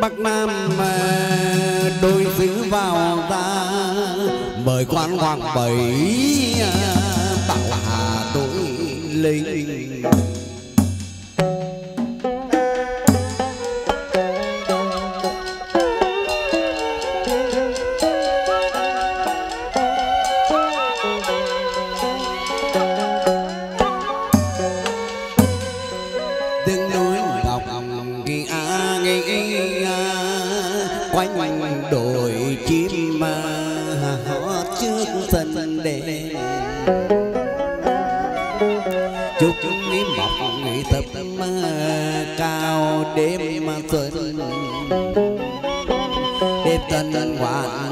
Bắc Nam đôi giữ vào ta Mời quan hoàng bảy à, tạo Hà đối linh. tên hoạn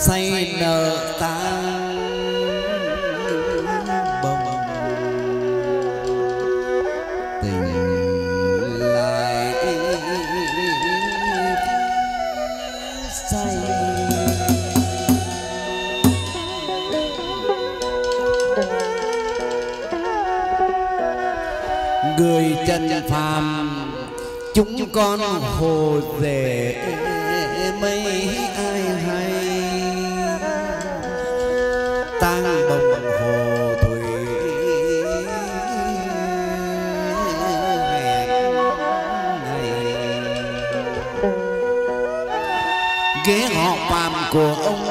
say nợ ta. Bồng tình lại say. Người chân phàm, chúng con hồ về mấy Tang bồng hồ thủy. Ghế họ phàm của ông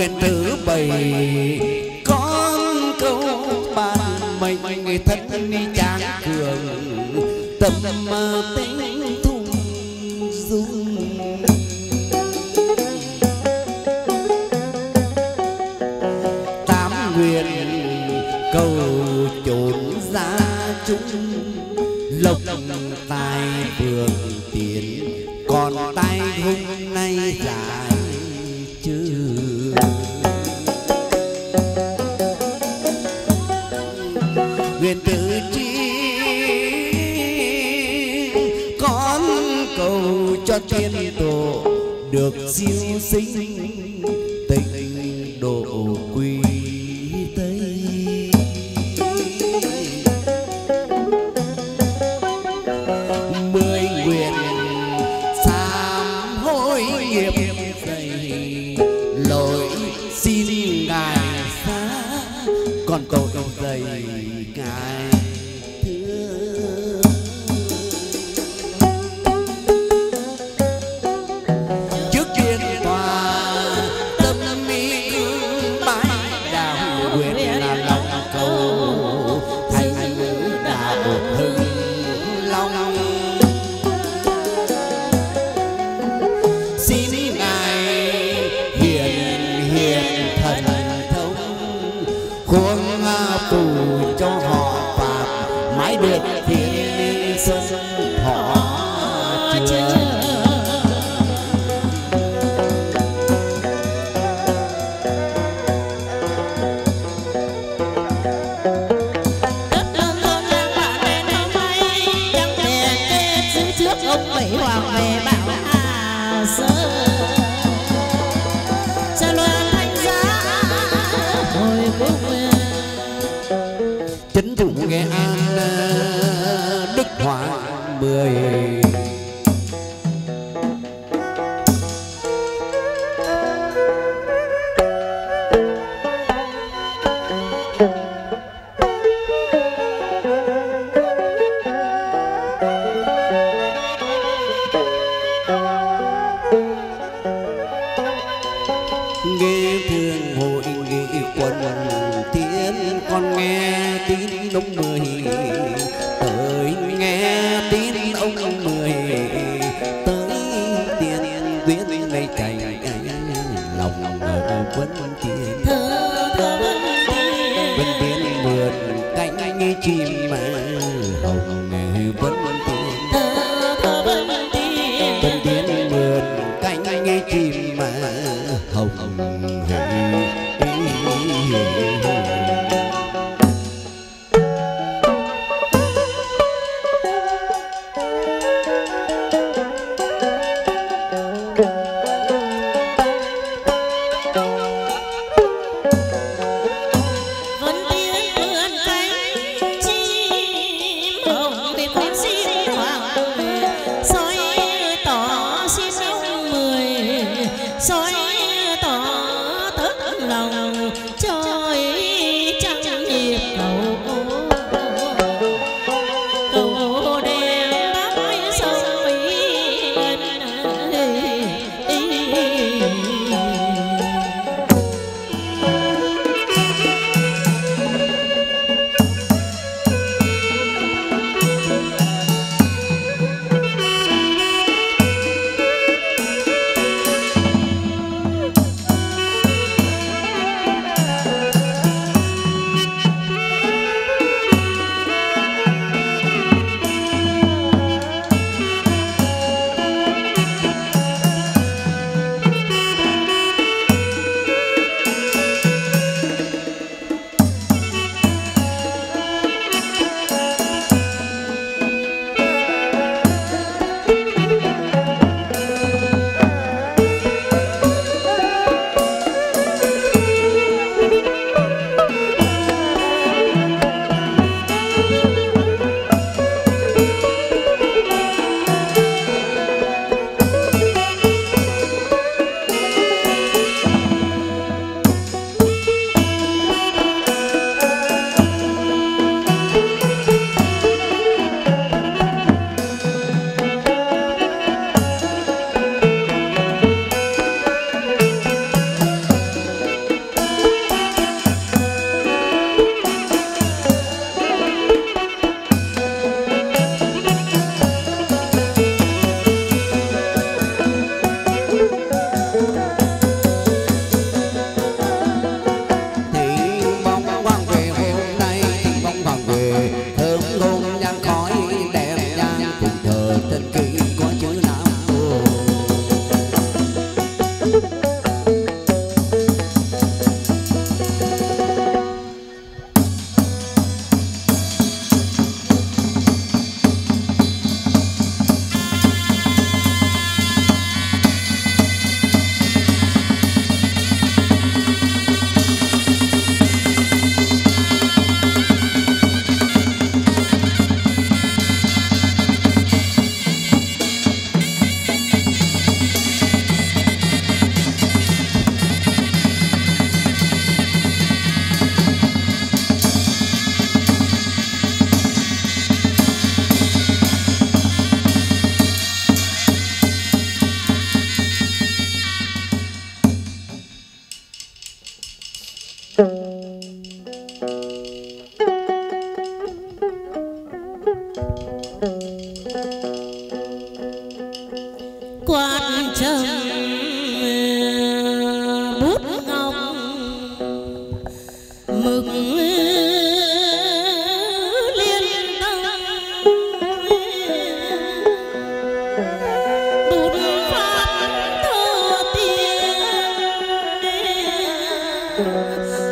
nguyện thứ bảy. Con câu bàn mình thân đi trang cường, tâm tính thung dung. Tám nguyện cầu trốn ra chúng được siêu sinh.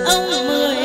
Ông mười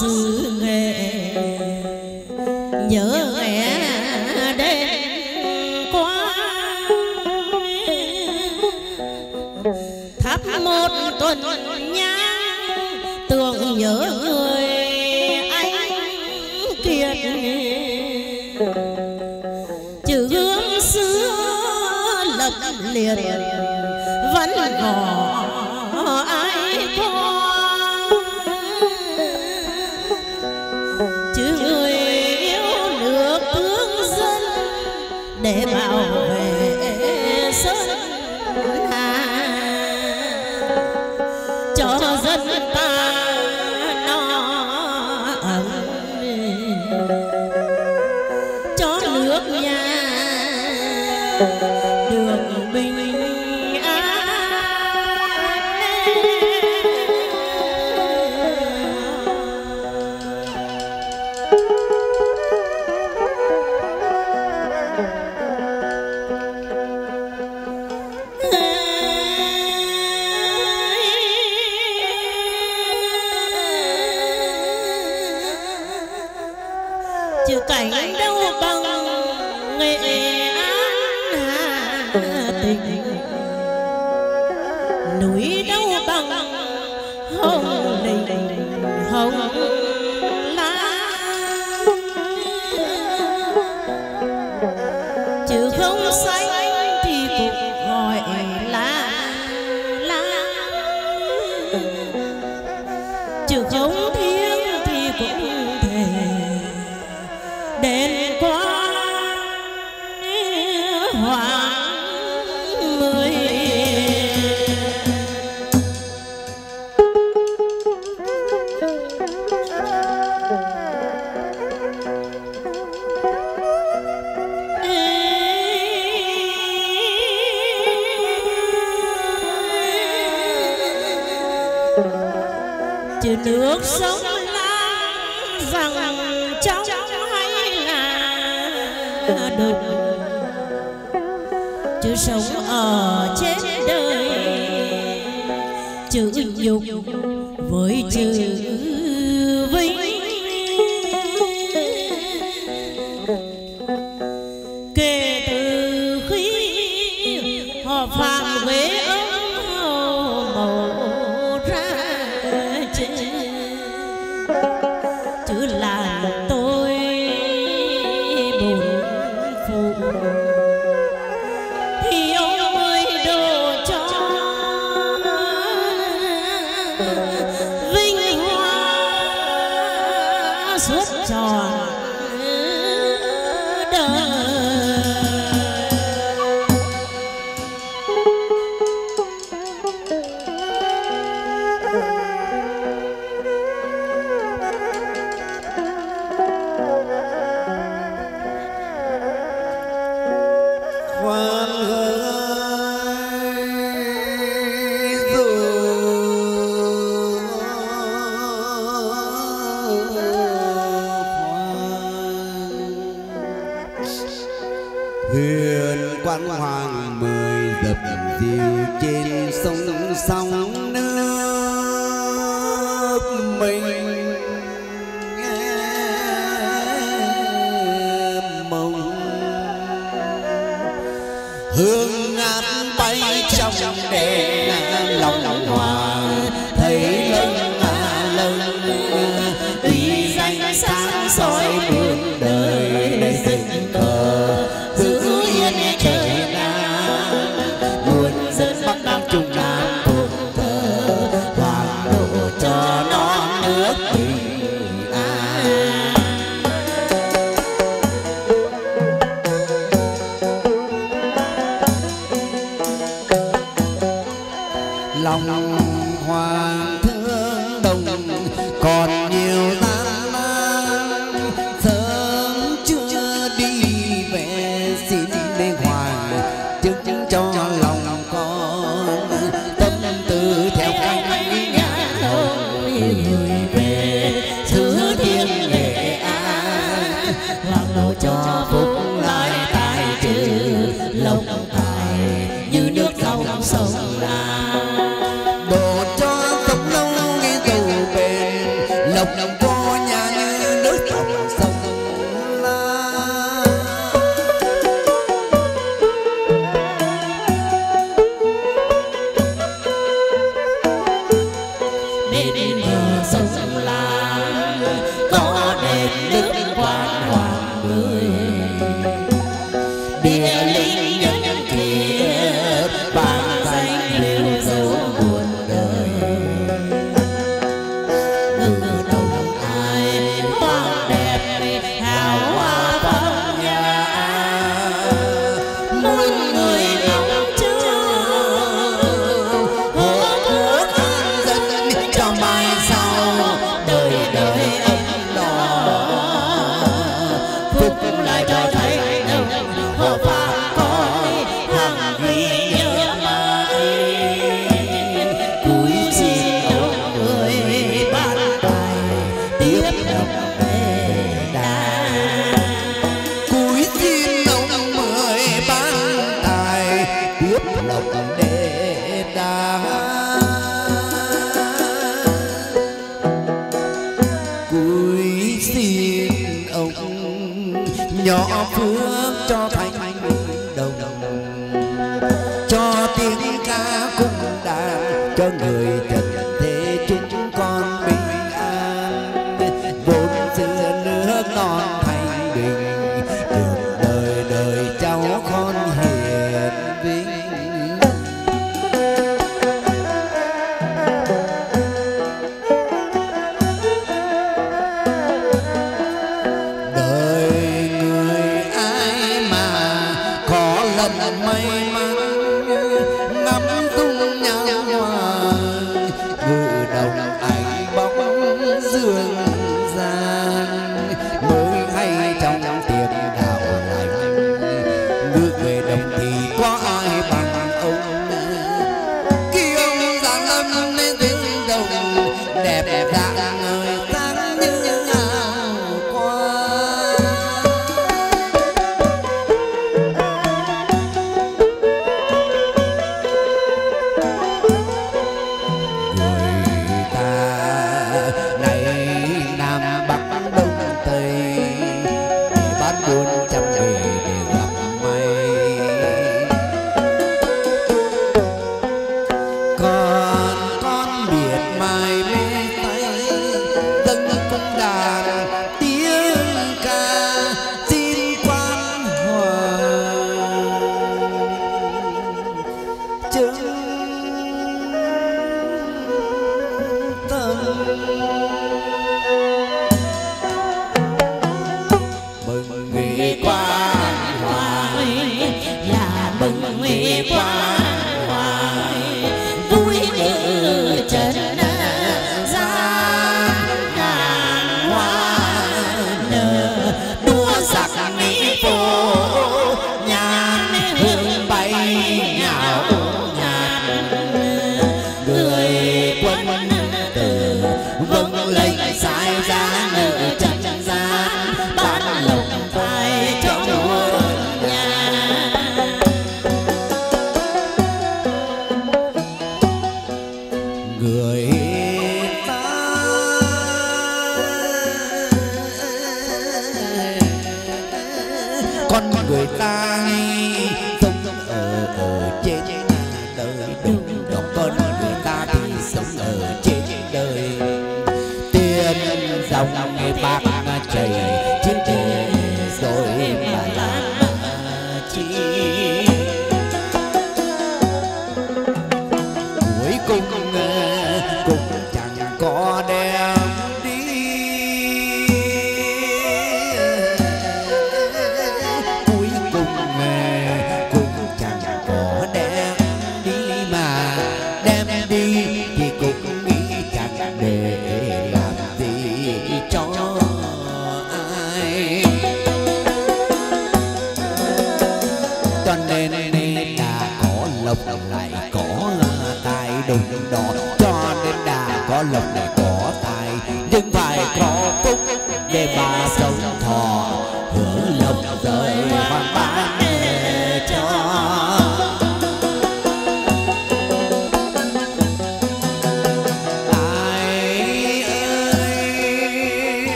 xứ nghệ nhớ mẹ đêm qua thắp một tuần nhang tưởng nhớ người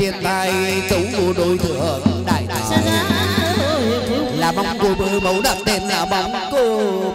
tiền tài chống đối thượng đại tài. Là bóng cô bơ mẫu đặt tên là bóng cô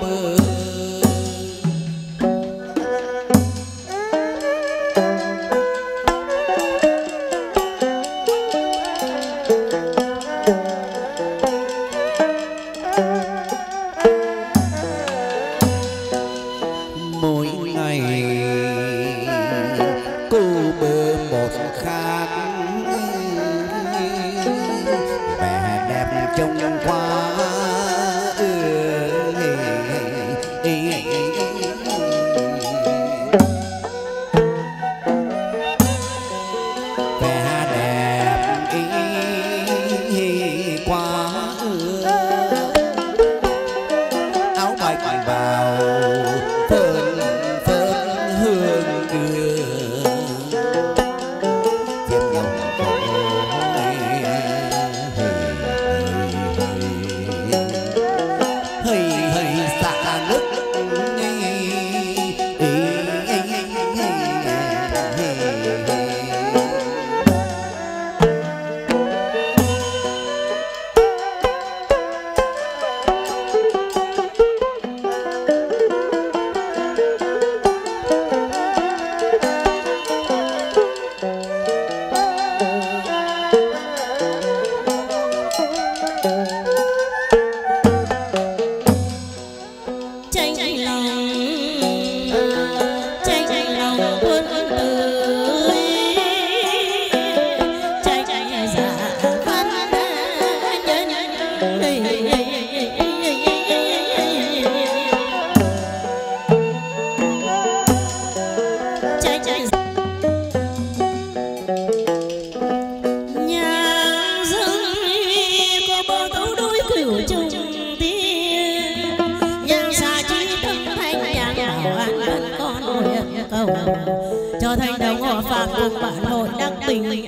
tử xa trí tâm thanh nhang bảo an thân con nguyện cầu. Cho thành đồng họ phạt cùng bạn hội đắc bình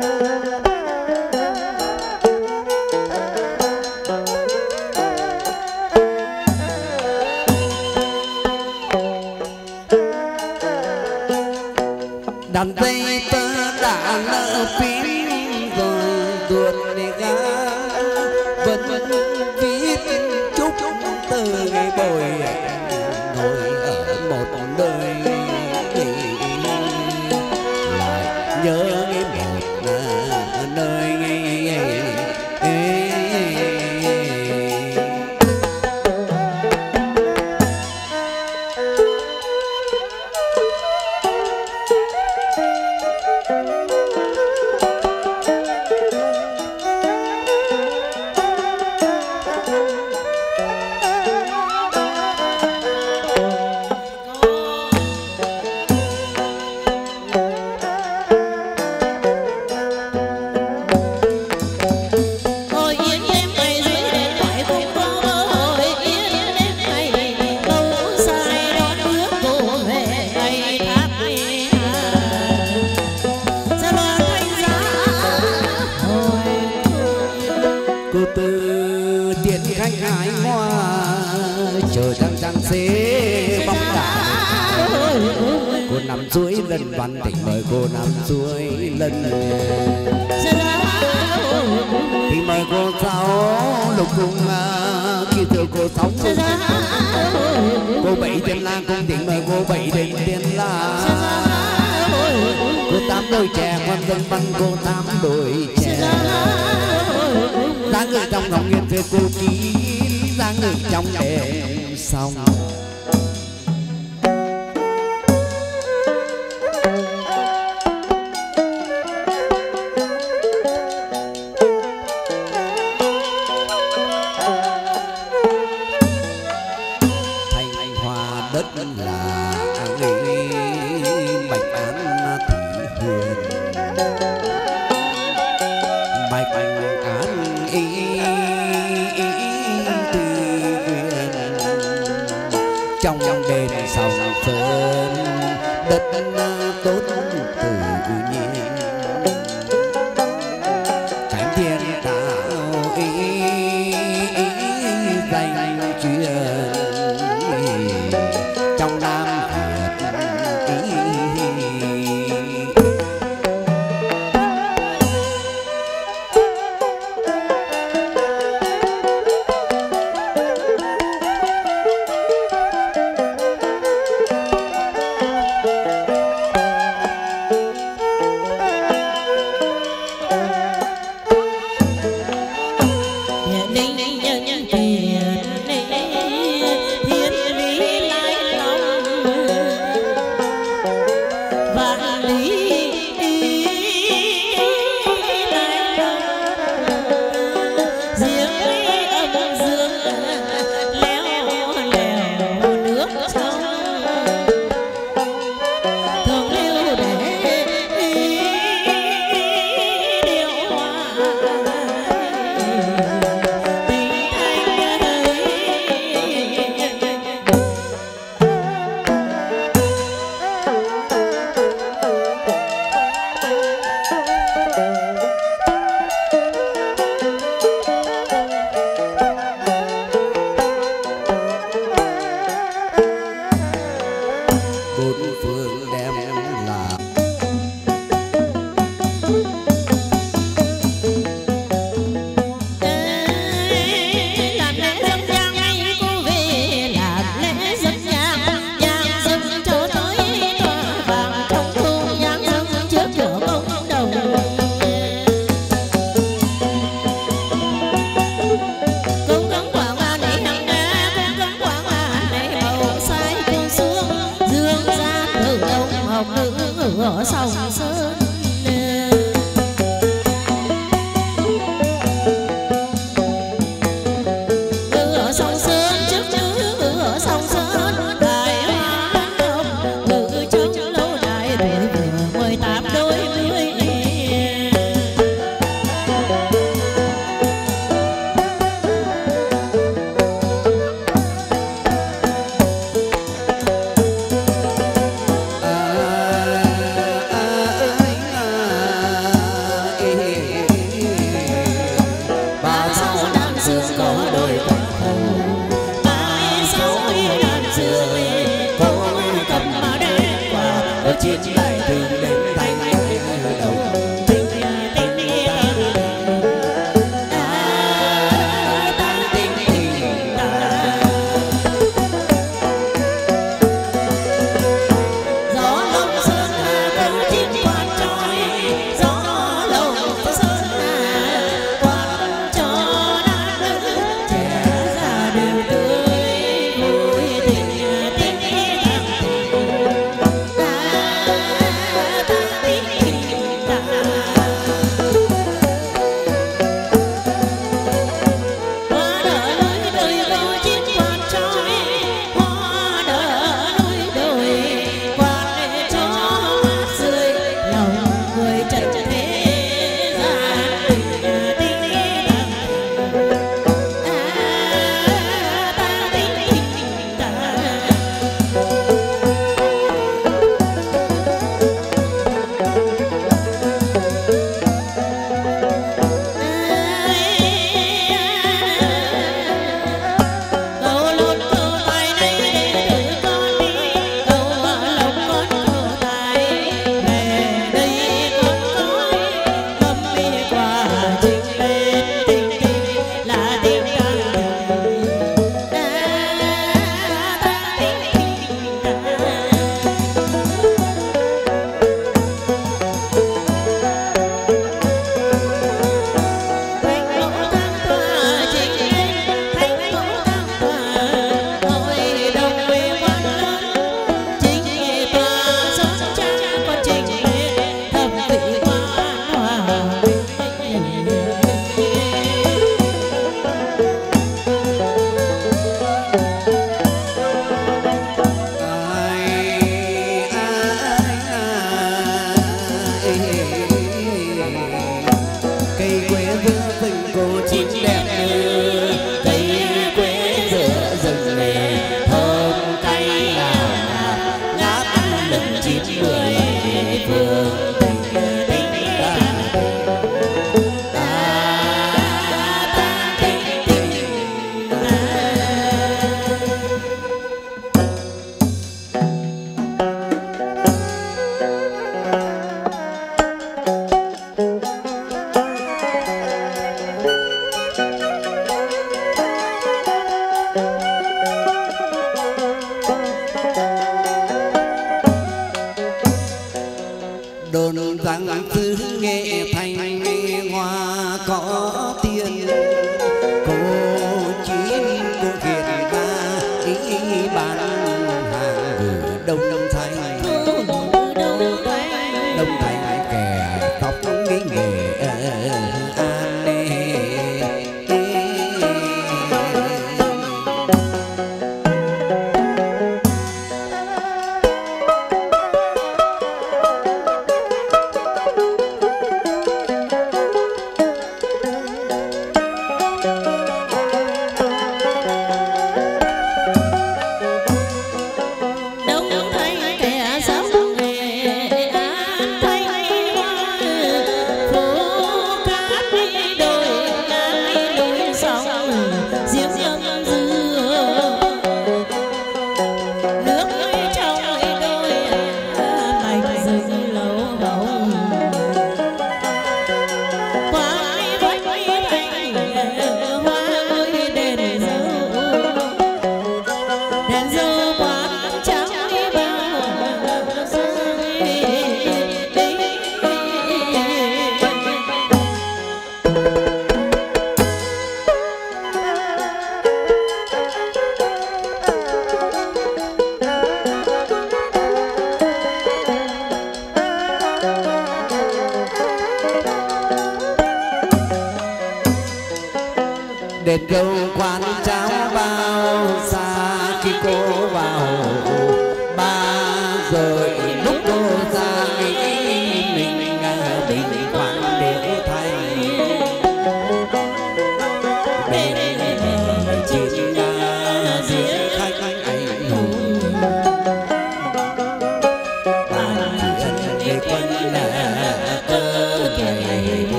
đàn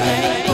thank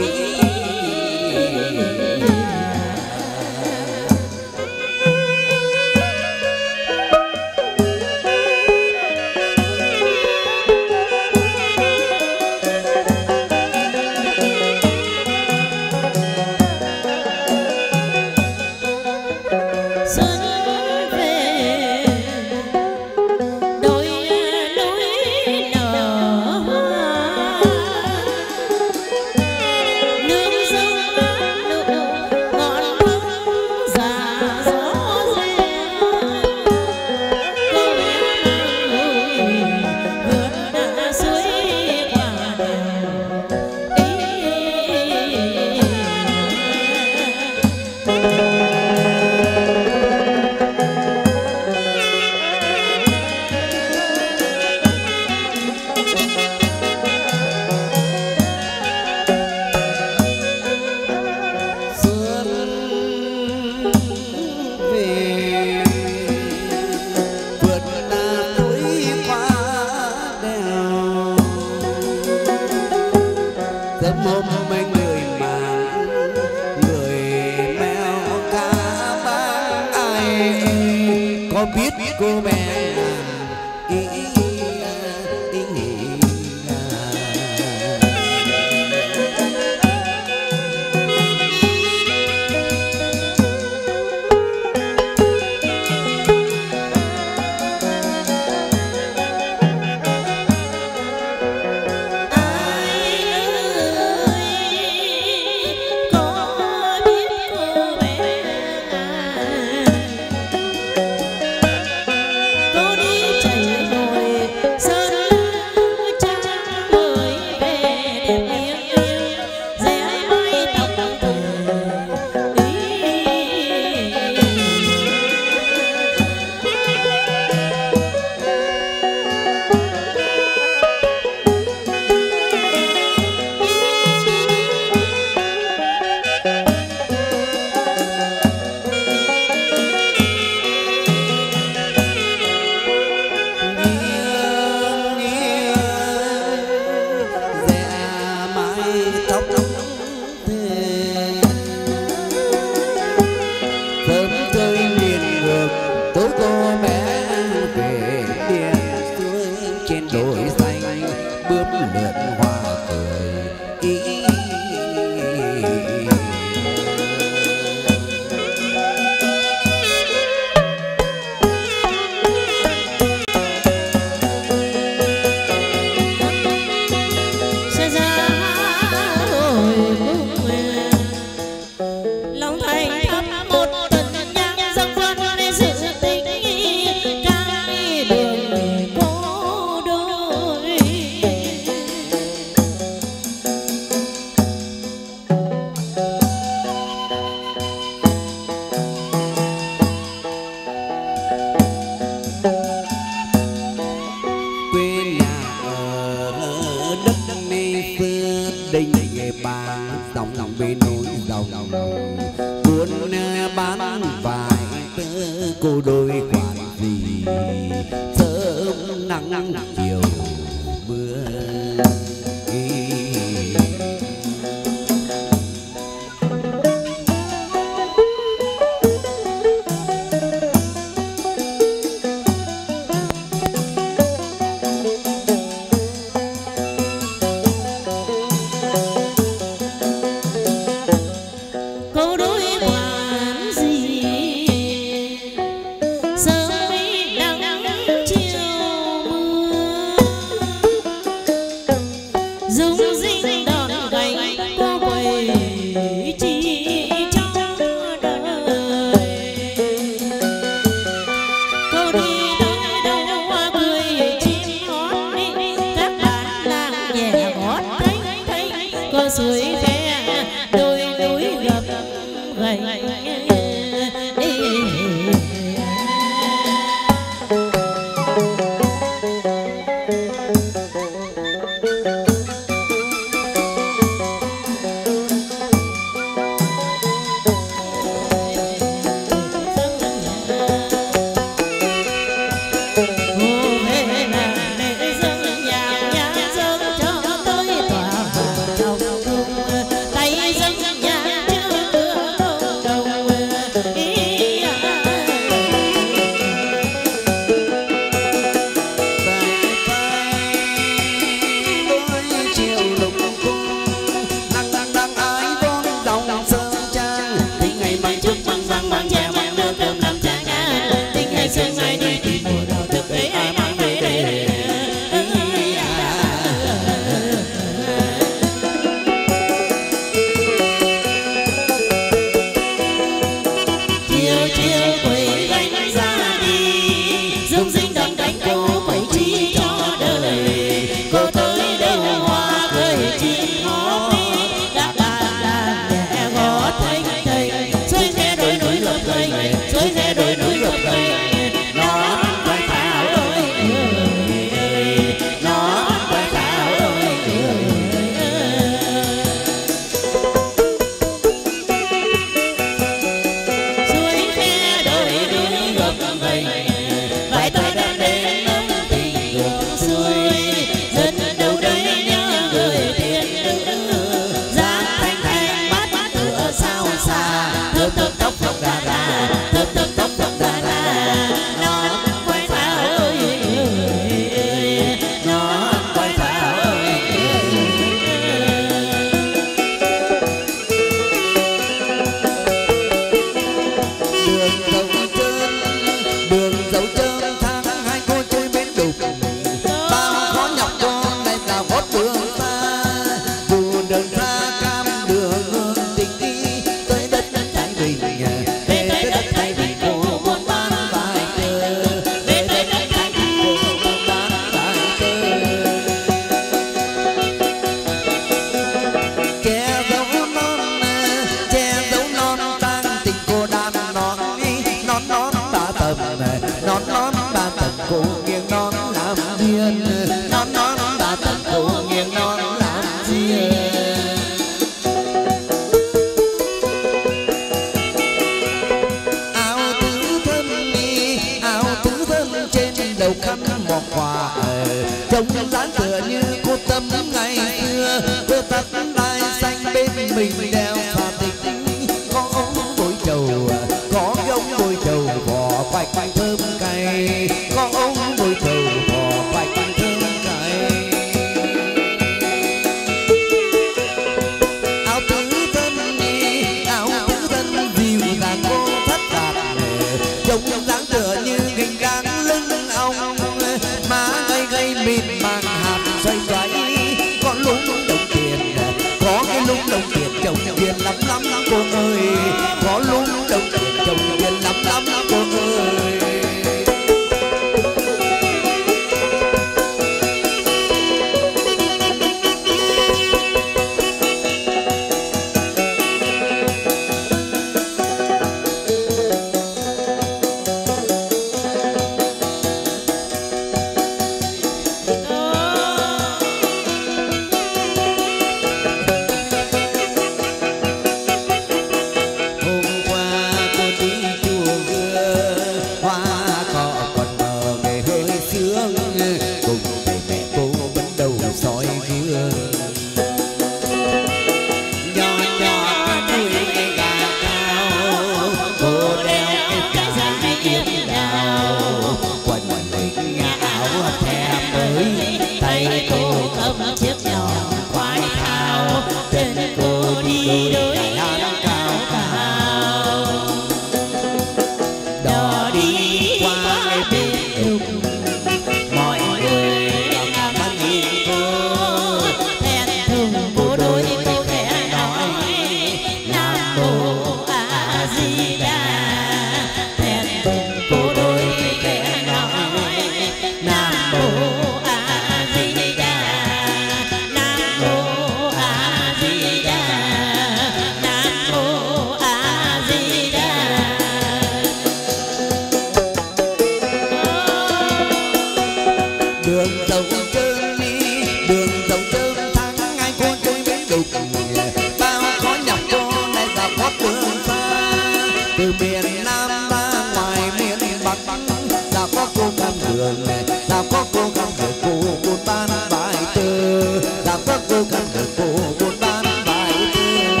me. đình nghe ba dòng lòng bê nỗi dòng cuốn bán vải cô đôi quản gì sớm nắng nắng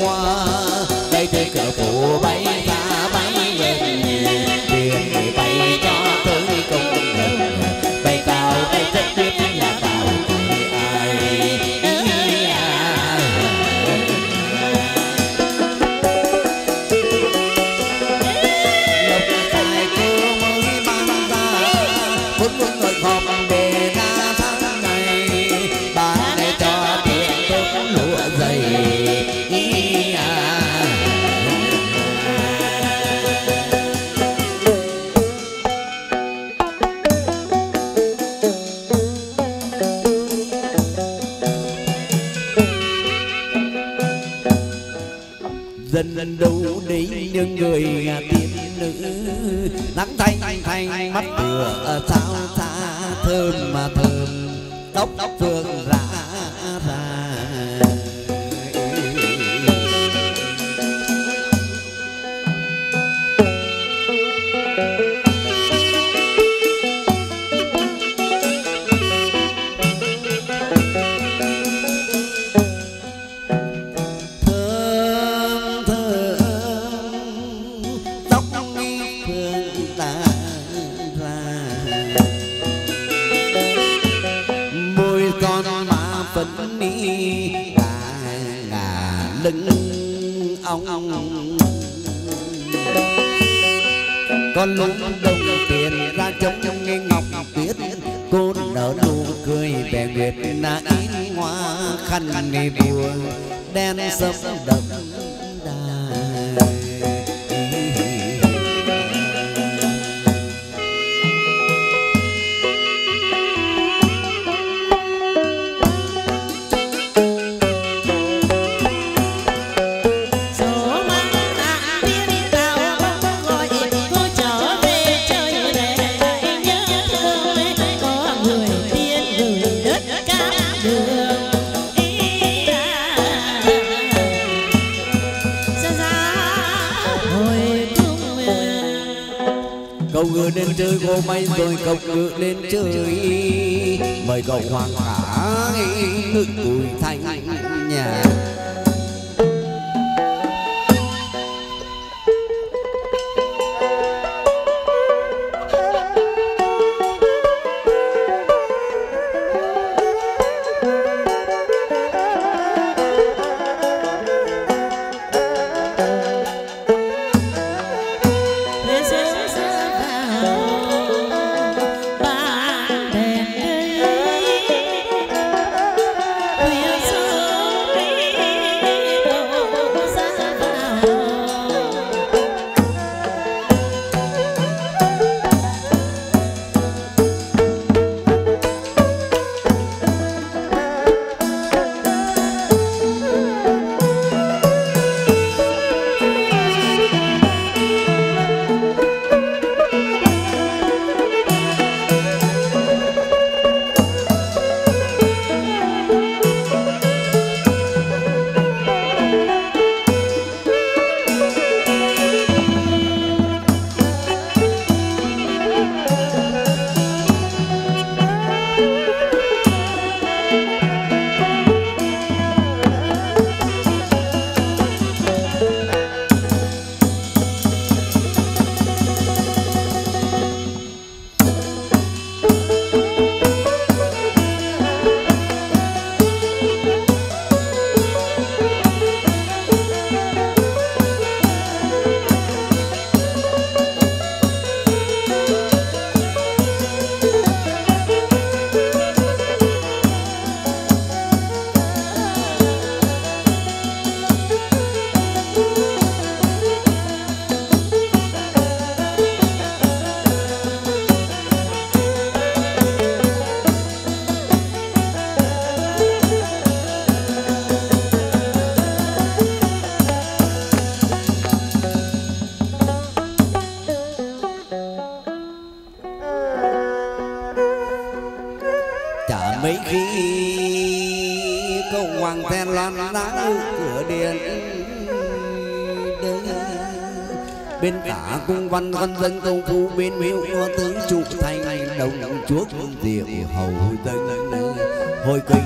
hoa. Đây từ cờ phủ bay ra bay con dân công phu bên miếu tướng trụ thành đồng chuốc diệu hầu tân. hồi cơ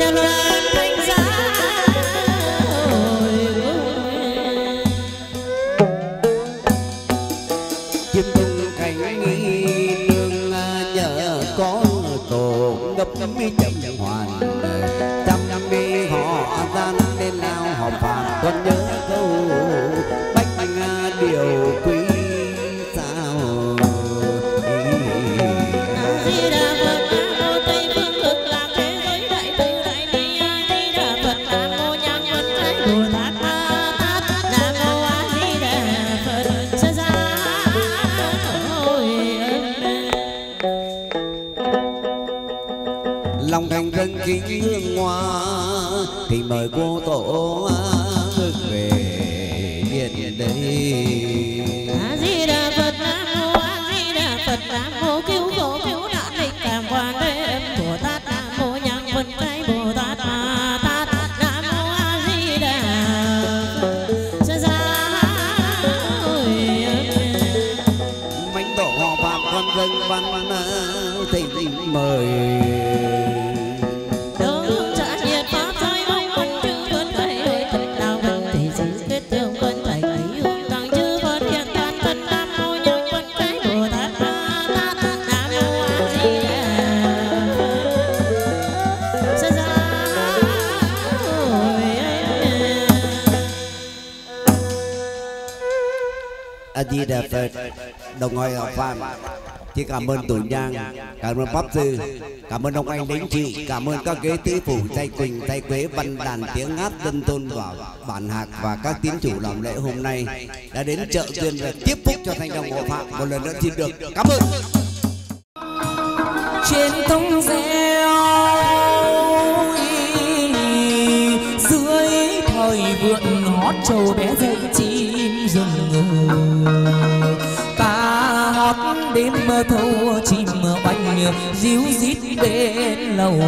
cha loan đánh giá. Chim tung cánh nghi nương nhờ con tổ ngập ngập mô a di đà phật đồng ngồi ở phạm Chị cảm ơn tuổi giang, cảm ơn pháp sư, cảm ơn ông anh đến chị, cảm ơn các ghế tứ phủ, tay quỳnh, tay quế, văn đàn, tiếng hát, dân tôn và bản hạc và các tín chủ làm lễ hôm nay đã đến chợ tuyên và tiếp phúc cho thanh đồng hộ phạm một lần nữa xin được cảm ơn. Díu rít bên lầu.